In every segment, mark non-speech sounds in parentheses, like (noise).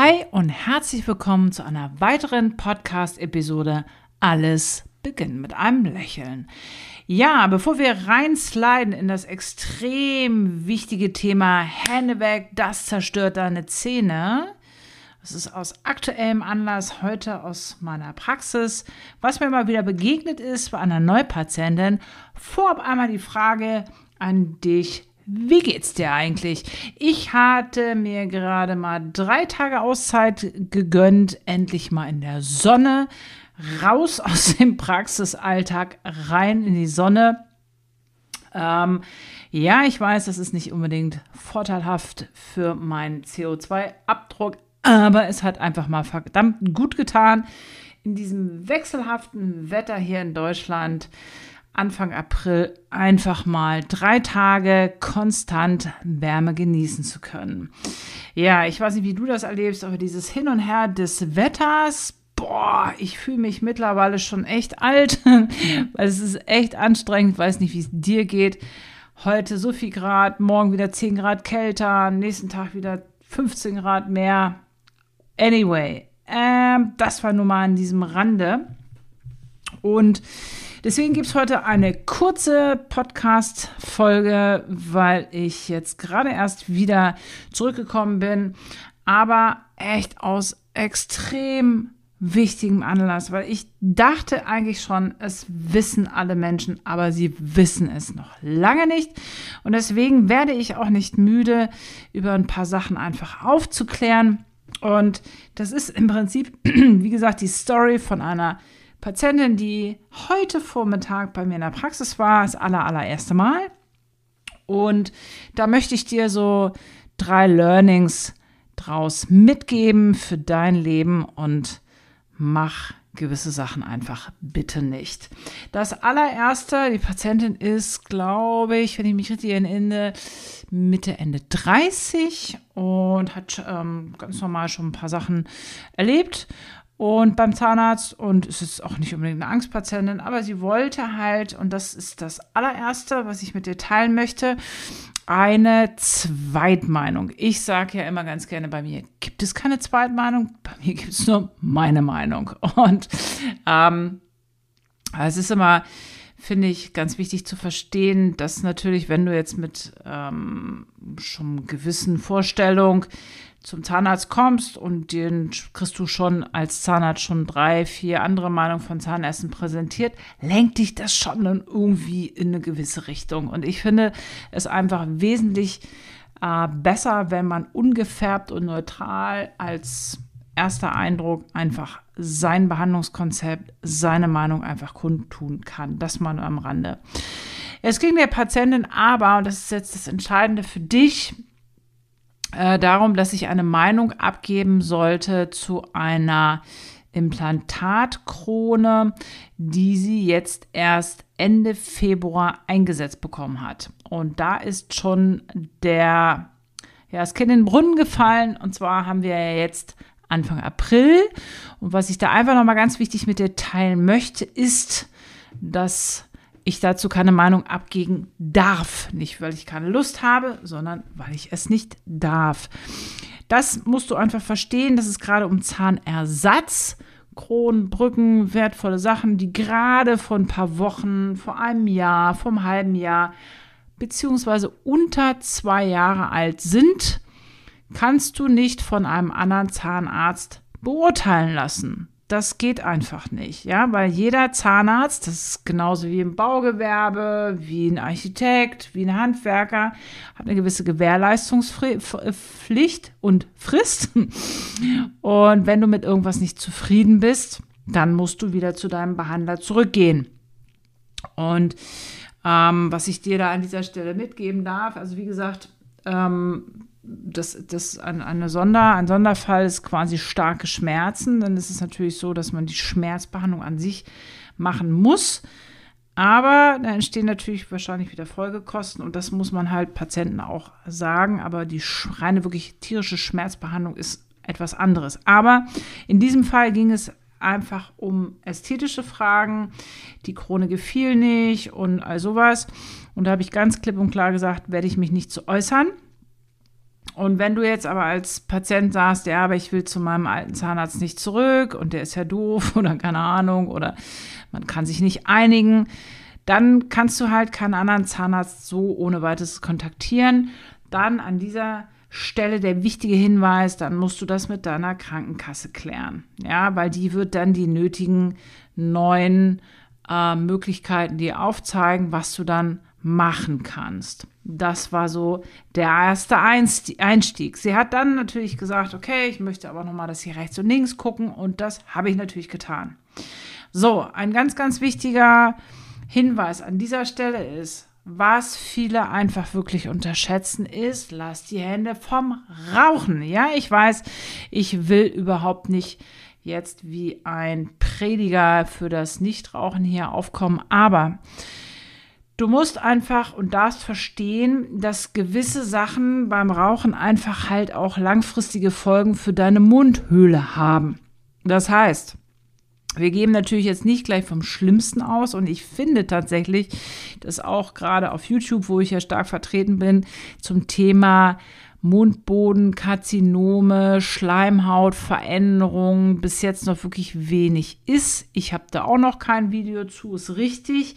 Hi und herzlich willkommen zu einer weiteren Podcast-Episode Alles beginnt mit einem Lächeln. Ja, bevor wir reinsliden in das extrem wichtige Thema Hände weg, das zerstört deine Zähne. Das ist aus aktuellem Anlass heute aus meiner Praxis, was mir mal wieder begegnet ist bei einer Neupatientin. Vorab einmal die Frage an dich, wie geht's dir eigentlich? Ich hatte mir gerade mal drei Tage Auszeit gegönnt, endlich mal in der Sonne, raus (laughs) aus dem Praxisalltag, rein in die Sonne. Ähm, ja, ich weiß, das ist nicht unbedingt vorteilhaft für meinen CO2-Abdruck, aber es hat einfach mal verdammt gut getan, in diesem wechselhaften Wetter hier in Deutschland Anfang April einfach mal drei Tage konstant Wärme genießen zu können. Ja, ich weiß nicht, wie du das erlebst, aber dieses Hin und Her des Wetters, boah, ich fühle mich mittlerweile schon echt alt, (laughs) weil es ist echt anstrengend, ich weiß nicht, wie es dir geht. Heute so viel Grad, morgen wieder 10 Grad kälter, nächsten Tag wieder 15 Grad mehr. Anyway, ähm, das war nun mal an diesem Rande. Und Deswegen gibt es heute eine kurze Podcast-Folge, weil ich jetzt gerade erst wieder zurückgekommen bin, aber echt aus extrem wichtigem Anlass, weil ich dachte eigentlich schon, es wissen alle Menschen, aber sie wissen es noch lange nicht. Und deswegen werde ich auch nicht müde, über ein paar Sachen einfach aufzuklären. Und das ist im Prinzip, (clears throat) wie gesagt, die Story von einer Patientin, die heute Vormittag bei mir in der Praxis war, das aller, allererste Mal. Und da möchte ich dir so drei Learnings draus mitgeben für dein Leben und mach gewisse Sachen einfach bitte nicht. Das allererste, die Patientin ist, glaube ich, wenn ich mich richtig erinnere, Mitte, Ende 30 und hat ähm, ganz normal schon ein paar Sachen erlebt und beim Zahnarzt und es ist auch nicht unbedingt eine Angstpatientin, aber sie wollte halt, und das ist das allererste, was ich mit dir teilen möchte, eine Zweitmeinung. Ich sage ja immer ganz gerne, bei mir gibt es keine Zweitmeinung, bei mir gibt es nur meine Meinung. Und ähm, es ist immer, finde ich, ganz wichtig zu verstehen, dass natürlich, wenn du jetzt mit ähm, schon gewissen Vorstellungen zum Zahnarzt kommst und den kriegst du schon als Zahnarzt schon drei, vier andere Meinungen von Zahnärzten präsentiert, lenkt dich das schon dann irgendwie in eine gewisse Richtung. Und ich finde es einfach wesentlich äh, besser, wenn man ungefärbt und neutral als erster Eindruck einfach sein Behandlungskonzept, seine Meinung einfach kundtun kann. Das mal nur am Rande. Es ging der Patientin aber, und das ist jetzt das Entscheidende für dich, äh, darum, dass ich eine Meinung abgeben sollte zu einer Implantatkrone, die sie jetzt erst Ende Februar eingesetzt bekommen hat. Und da ist schon der, ja, das Kind in den Brunnen gefallen. Und zwar haben wir ja jetzt Anfang April. Und was ich da einfach nochmal ganz wichtig mit dir teilen möchte, ist, dass ich dazu keine Meinung abgeben darf. Nicht, weil ich keine Lust habe, sondern weil ich es nicht darf. Das musst du einfach verstehen, dass es gerade um Zahnersatz, Kronen, Brücken, wertvolle Sachen, die gerade vor ein paar Wochen, vor einem Jahr, einem halben Jahr, beziehungsweise unter zwei Jahre alt sind, kannst du nicht von einem anderen Zahnarzt beurteilen lassen. Das geht einfach nicht, ja, weil jeder Zahnarzt, das ist genauso wie im Baugewerbe, wie ein Architekt, wie ein Handwerker, hat eine gewisse Gewährleistungspflicht und Frist. (laughs) Und wenn du mit irgendwas nicht zufrieden bist, dann musst du wieder zu deinem Behandler zurückgehen. Und ähm, was ich dir da an dieser Stelle mitgeben darf, also wie gesagt, ähm, das, das ein, eine Sonder, ein Sonderfall ist quasi starke Schmerzen. Dann ist es natürlich so, dass man die Schmerzbehandlung an sich machen muss. Aber da entstehen natürlich wahrscheinlich wieder Folgekosten und das muss man halt Patienten auch sagen. Aber die reine wirklich tierische Schmerzbehandlung ist etwas anderes. Aber in diesem Fall ging es einfach um ästhetische Fragen. Die Krone gefiel nicht und all sowas. Und da habe ich ganz klipp und klar gesagt, werde ich mich nicht zu äußern. Und wenn du jetzt aber als Patient sagst, ja, aber ich will zu meinem alten Zahnarzt nicht zurück und der ist ja doof (laughs) oder keine Ahnung oder man kann sich nicht einigen, dann kannst du halt keinen anderen Zahnarzt so ohne weiteres kontaktieren. Dann an dieser Stelle der wichtige Hinweis, dann musst du das mit deiner Krankenkasse klären. Ja, weil die wird dann die nötigen neuen äh, Möglichkeiten dir aufzeigen, was du dann machen kannst. Das war so der erste Einstieg. Sie hat dann natürlich gesagt, okay, ich möchte aber nochmal, dass Sie rechts und links gucken und das habe ich natürlich getan. So, ein ganz, ganz wichtiger Hinweis an dieser Stelle ist, was viele einfach wirklich unterschätzen, ist, lass die Hände vom Rauchen. Ja, ich weiß, ich will überhaupt nicht jetzt wie ein Prediger für das Nichtrauchen hier aufkommen, aber du musst einfach und darfst verstehen, dass gewisse Sachen beim Rauchen einfach halt auch langfristige Folgen für deine Mundhöhle haben. Das heißt, wir geben natürlich jetzt nicht gleich vom Schlimmsten aus und ich finde tatsächlich, dass auch gerade auf YouTube, wo ich ja stark vertreten bin, zum Thema Mundboden, Karzinome, Schleimhautveränderungen bis jetzt noch wirklich wenig ist. Ich habe da auch noch kein Video zu, ist richtig,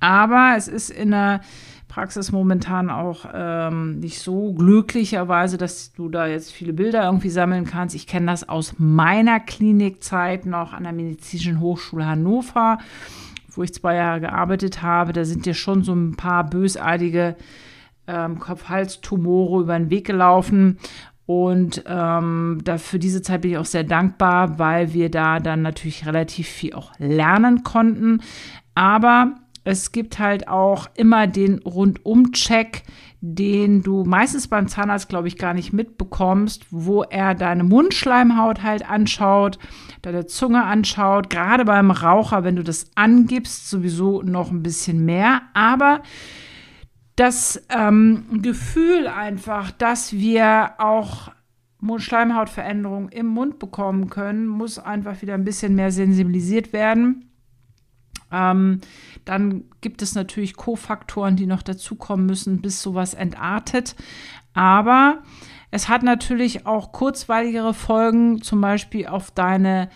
aber es ist in der Praxis momentan auch ähm, nicht so glücklicherweise, dass du da jetzt viele Bilder irgendwie sammeln kannst. Ich kenne das aus meiner Klinikzeit noch an der Medizinischen Hochschule Hannover, wo ich zwei Jahre gearbeitet habe. Da sind dir schon so ein paar bösartige ähm, Kopf-Hals-Tumore über den Weg gelaufen. Und ähm, für diese Zeit bin ich auch sehr dankbar, weil wir da dann natürlich relativ viel auch lernen konnten. Aber es gibt halt auch immer den Rundum-Check, den du meistens beim Zahnarzt, glaube ich, gar nicht mitbekommst, wo er deine Mundschleimhaut halt anschaut, deine Zunge anschaut. Gerade beim Raucher, wenn du das angibst, sowieso noch ein bisschen mehr. Aber das ähm, Gefühl einfach, dass wir auch Mundschleimhautveränderungen im Mund bekommen können, muss einfach wieder ein bisschen mehr sensibilisiert werden. Ähm, dann gibt es natürlich Kofaktoren, die noch dazukommen müssen, bis sowas entartet. Aber es hat natürlich auch kurzweiligere Folgen, zum Beispiel auf deine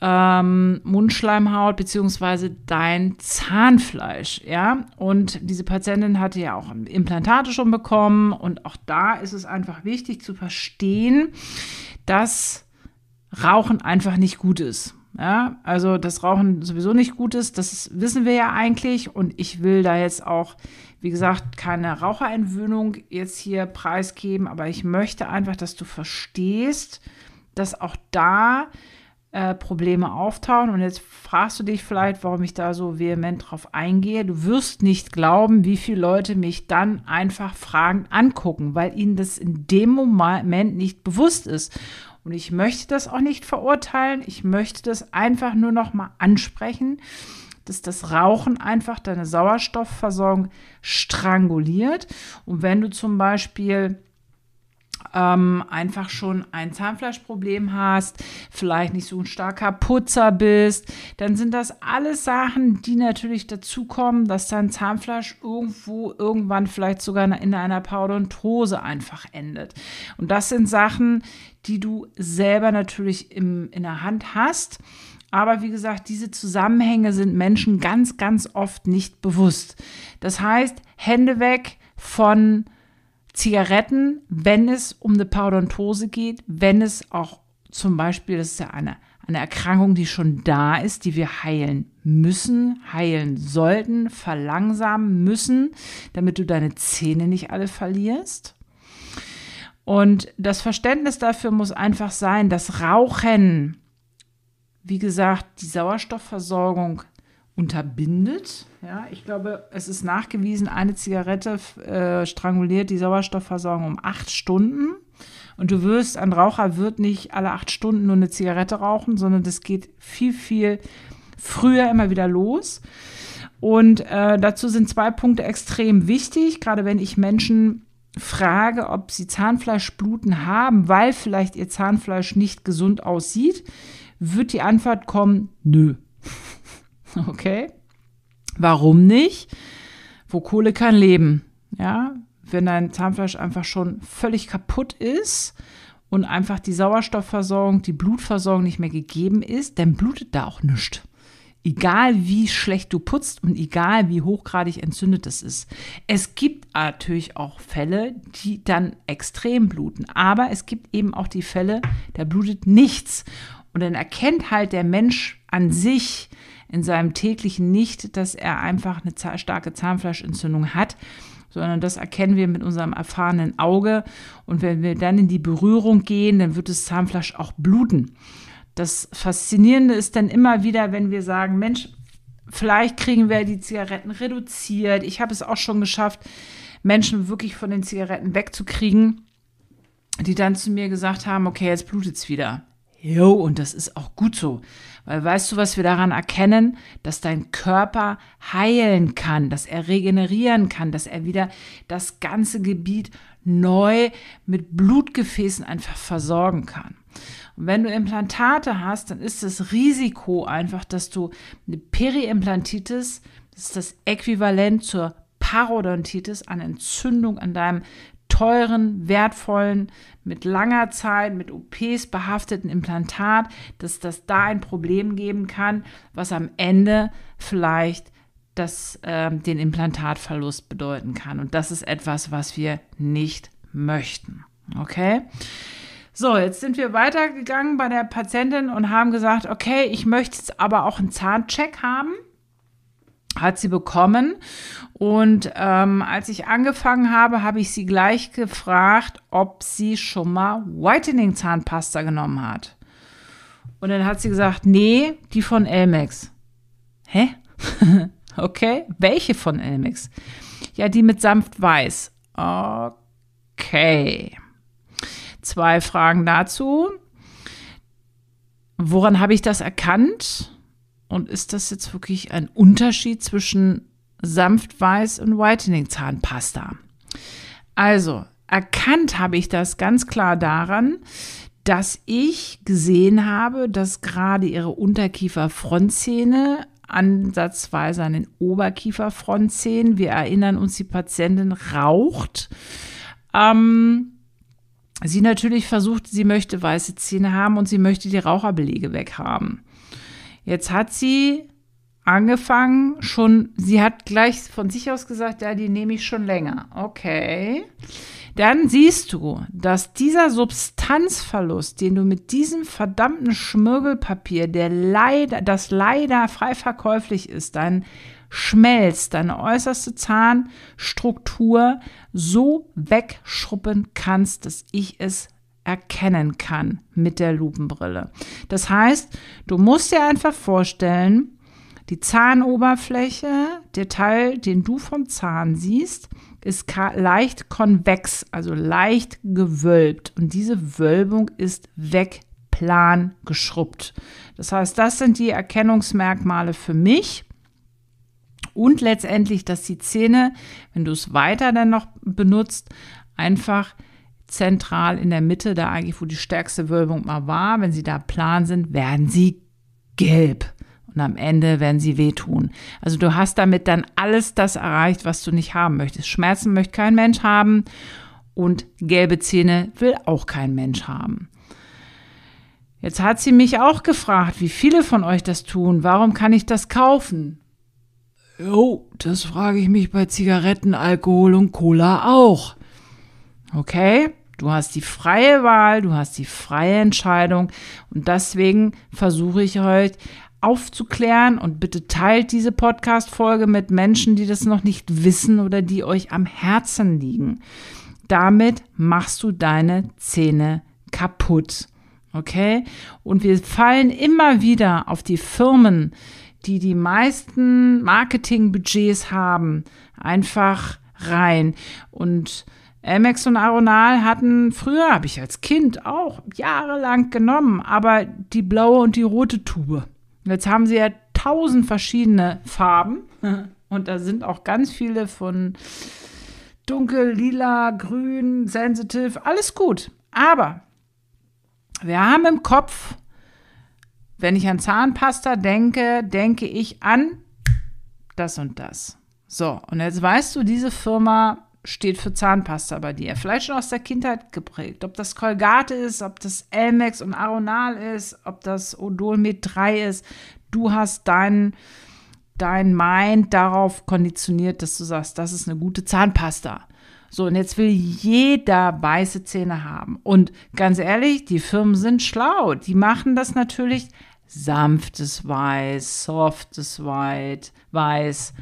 ähm, Mundschleimhaut beziehungsweise dein Zahnfleisch, ja. Und diese Patientin hatte ja auch Implantate schon bekommen und auch da ist es einfach wichtig zu verstehen, dass Rauchen einfach nicht gut ist. Ja, also das Rauchen sowieso nicht gut ist, das wissen wir ja eigentlich. Und ich will da jetzt auch, wie gesagt, keine Raucherentwöhnung jetzt hier preisgeben, aber ich möchte einfach, dass du verstehst, dass auch da äh, Probleme auftauchen. Und jetzt fragst du dich vielleicht, warum ich da so vehement drauf eingehe. Du wirst nicht glauben, wie viele Leute mich dann einfach fragend angucken, weil ihnen das in dem Moment nicht bewusst ist. Und ich möchte das auch nicht verurteilen. Ich möchte das einfach nur noch mal ansprechen, dass das Rauchen einfach deine Sauerstoffversorgung stranguliert. Und wenn du zum Beispiel ähm, einfach schon ein Zahnfleischproblem hast, vielleicht nicht so ein starker Putzer bist, dann sind das alles Sachen, die natürlich dazu kommen, dass dein Zahnfleisch irgendwo irgendwann vielleicht sogar in einer Parodontose einfach endet. Und das sind Sachen, die du selber natürlich im, in der Hand hast. Aber wie gesagt, diese Zusammenhänge sind Menschen ganz, ganz oft nicht bewusst. Das heißt, Hände weg von Zigaretten, wenn es um eine Parodontose geht, wenn es auch zum Beispiel, das ist ja eine, eine Erkrankung, die schon da ist, die wir heilen müssen, heilen sollten, verlangsamen müssen, damit du deine Zähne nicht alle verlierst. Und das Verständnis dafür muss einfach sein, dass Rauchen, wie gesagt, die Sauerstoffversorgung unterbindet. Ja, ich glaube, es ist nachgewiesen, eine Zigarette äh, stranguliert die Sauerstoffversorgung um acht Stunden. Und du wirst, ein Raucher wird nicht alle acht Stunden nur eine Zigarette rauchen, sondern das geht viel, viel früher immer wieder los. Und äh, dazu sind zwei Punkte extrem wichtig, gerade wenn ich Menschen frage, ob sie Zahnfleischbluten haben, weil vielleicht ihr Zahnfleisch nicht gesund aussieht, wird die Antwort kommen, nö. (laughs) Okay. Warum nicht? Wo Kohle kann leben. Ja, wenn dein Zahnfleisch einfach schon völlig kaputt ist und einfach die Sauerstoffversorgung, die Blutversorgung nicht mehr gegeben ist, dann blutet da auch nichts. Egal wie schlecht du putzt und egal wie hochgradig entzündet es ist. Es gibt natürlich auch Fälle, die dann extrem bluten. Aber es gibt eben auch die Fälle, da blutet nichts. Und dann erkennt halt der Mensch an sich in seinem täglichen nicht, dass er einfach eine starke Zahnfleischentzündung hat sondern das erkennen wir mit unserem erfahrenen Auge. Und wenn wir dann in die Berührung gehen, dann wird das Zahnfleisch auch bluten. Das Faszinierende ist dann immer wieder, wenn wir sagen, Mensch, vielleicht kriegen wir die Zigaretten reduziert. Ich habe es auch schon geschafft, Menschen wirklich von den Zigaretten wegzukriegen, die dann zu mir gesagt haben, okay, jetzt blutet es wieder. Jo, und das ist auch gut so. Weil weißt du, was wir daran erkennen? Dass dein Körper heilen kann, dass er regenerieren kann, dass er wieder das ganze Gebiet neu mit Blutgefäßen einfach versorgen kann. Und wenn du Implantate hast, dann ist das Risiko einfach, dass du eine Periimplantitis, das ist das Äquivalent zur Parodontitis, an Entzündung an deinem teuren, wertvollen, mit langer Zeit, mit OPs behafteten Implantat, dass das da ein Problem geben kann, was am Ende vielleicht das, äh, den Implantatverlust bedeuten kann. Und das ist etwas, was wir nicht möchten. Okay? So, jetzt sind wir weitergegangen bei der Patientin und haben gesagt, okay, ich möchte jetzt aber auch einen Zahncheck haben hat sie bekommen. Und ähm, als ich angefangen habe, habe ich sie gleich gefragt, ob sie schon mal Whitening Zahnpasta genommen hat. Und dann hat sie gesagt, nee, die von Elmex. Hä? (laughs) okay, welche von Elmex? Ja, die mit sanft weiß. Okay. Zwei Fragen dazu. Woran habe ich das erkannt? Und ist das jetzt wirklich ein Unterschied zwischen sanft weiß und Whitening Zahnpasta? Also, erkannt habe ich das ganz klar daran, dass ich gesehen habe, dass gerade ihre Unterkieferfrontzähne ansatzweise an den Oberkieferfrontzähnen, wir erinnern uns, die Patientin raucht, ähm, sie natürlich versucht, sie möchte weiße Zähne haben und sie möchte die Raucherbelege weghaben. Jetzt hat sie angefangen, schon, sie hat gleich von sich aus gesagt, ja, die nehme ich schon länger. Okay. Dann siehst du, dass dieser Substanzverlust, den du mit diesem verdammten Schmirgelpapier, der leider, das leider frei verkäuflich ist, dein Schmelz, deine äußerste Zahnstruktur so wegschruppen kannst, dass ich es erkennen kann mit der Lupenbrille. Das heißt, du musst dir einfach vorstellen, die Zahnoberfläche, der Teil, den du vom Zahn siehst, ist leicht konvex, also leicht gewölbt. Und diese Wölbung ist wegplan geschrubbt. Das heißt, das sind die Erkennungsmerkmale für mich. Und letztendlich, dass die Zähne, wenn du es weiter dann noch benutzt, einfach zentral in der Mitte, da eigentlich, wo die stärkste Wölbung mal war, wenn sie da plan sind, werden sie gelb. Und am Ende werden sie wehtun. Also du hast damit dann alles das erreicht, was du nicht haben möchtest. Schmerzen möchte kein Mensch haben und gelbe Zähne will auch kein Mensch haben. Jetzt hat sie mich auch gefragt, wie viele von euch das tun. Warum kann ich das kaufen? Jo, das frage ich mich bei Zigaretten, Alkohol und Cola auch. Okay? Du hast die freie Wahl, du hast die freie Entscheidung und deswegen versuche ich heute aufzuklären und bitte teilt diese Podcast-Folge mit Menschen, die das noch nicht wissen oder die euch am Herzen liegen. Damit machst du deine Zähne kaputt. Okay? Und wir fallen immer wieder auf die Firmen, die die meisten Marketingbudgets haben, einfach rein und Elmex und Aronal hatten früher, habe ich als Kind auch jahrelang genommen, aber die blaue und die rote Tube. Jetzt haben sie ja tausend verschiedene Farben (laughs) und da sind auch ganz viele von dunkel, lila, grün, sensitive, alles gut. Aber wir haben im Kopf, wenn ich an Zahnpasta denke, denke ich an das und das. So, und jetzt weißt du, diese Firma steht für Zahnpasta bei dir? Vielleicht schon aus der Kindheit geprägt. Ob das Colgate ist, ob das Elmex und Aronal ist, ob das Odol Med 3 ist. Du hast deinen dein Mind darauf konditioniert, dass du sagst, das ist eine gute Zahnpasta. So, und jetzt will jeder weiße Zähne haben. Und ganz ehrlich, die Firmen sind schlau. Die machen das natürlich sanftes Weiß, softes Weiß, Weiß.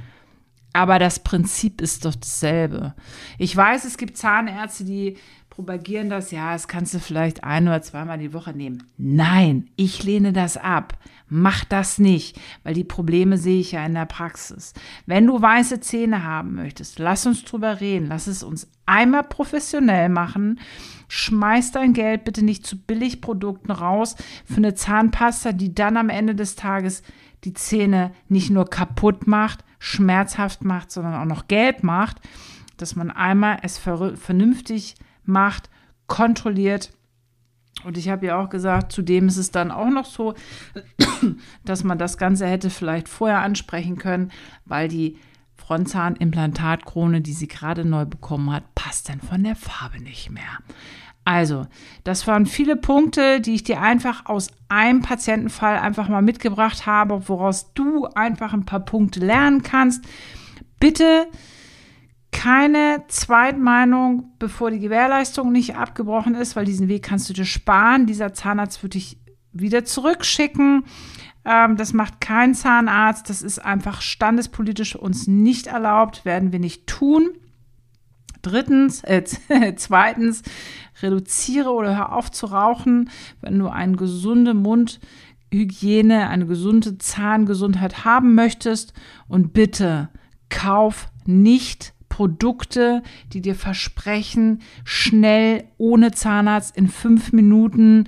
Aber das Prinzip ist doch dasselbe. Ich weiß, es gibt Zahnärzte, die propagieren das, ja, das kannst du vielleicht ein oder zweimal die Woche nehmen. Nein, ich lehne das ab. Mach das nicht, weil die Probleme sehe ich ja in der Praxis. Wenn du weiße Zähne haben möchtest, lass uns drüber reden. Lass es uns einmal professionell machen. Schmeiß dein Geld bitte nicht zu Billigprodukten raus für eine Zahnpasta, die dann am Ende des Tages die Zähne nicht nur kaputt macht, schmerzhaft macht, sondern auch noch gelb macht. Dass man einmal es vernünftig macht, kontrolliert und ich habe ja auch gesagt, zudem ist es dann auch noch so, (clears throat) dass man das Ganze hätte vielleicht vorher ansprechen können, weil die Frontzahnimplantatkrone, die sie gerade neu bekommen hat, passt dann von der Farbe nicht mehr. Also, das waren viele Punkte, die ich dir einfach aus einem Patientenfall einfach mal mitgebracht habe, woraus du einfach ein paar Punkte lernen kannst. Bitte keine Zweitmeinung, bevor die Gewährleistung nicht abgebrochen ist, weil diesen Weg kannst du dir sparen. Dieser Zahnarzt würde dich wieder zurückschicken. Ähm, das macht kein Zahnarzt. Das ist einfach standespolitisch uns nicht erlaubt, werden wir nicht tun. Drittens, äh, (laughs) zweitens, reduziere oder hör auf zu rauchen, wenn du eine gesunde Mundhygiene, eine gesunde Zahngesundheit haben möchtest. Und bitte kauf nicht Produkte, die dir versprechen, schnell ohne Zahnarzt in fünf Minuten,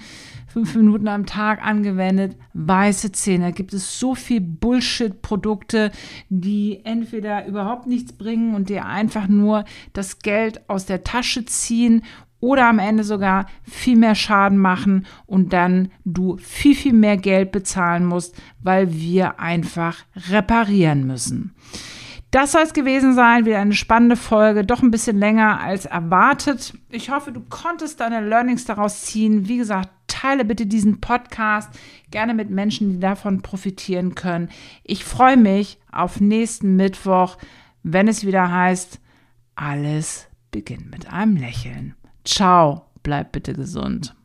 fünf Minuten am Tag angewendet, weiße Zähne. Da gibt es so viel Bullshit-Produkte, die entweder überhaupt nichts bringen und dir einfach nur das Geld aus der Tasche ziehen oder am Ende sogar viel mehr Schaden machen und dann du viel, viel mehr Geld bezahlen musst, weil wir einfach reparieren müssen. Das soll es gewesen sein. Wieder eine spannende Folge, doch ein bisschen länger als erwartet. Ich hoffe, du konntest deine Learnings daraus ziehen. Wie gesagt, teile bitte diesen Podcast gerne mit Menschen, die davon profitieren können. Ich freue mich auf nächsten Mittwoch, wenn es wieder heißt, alles beginnt mit einem Lächeln. Ciao, bleib bitte gesund.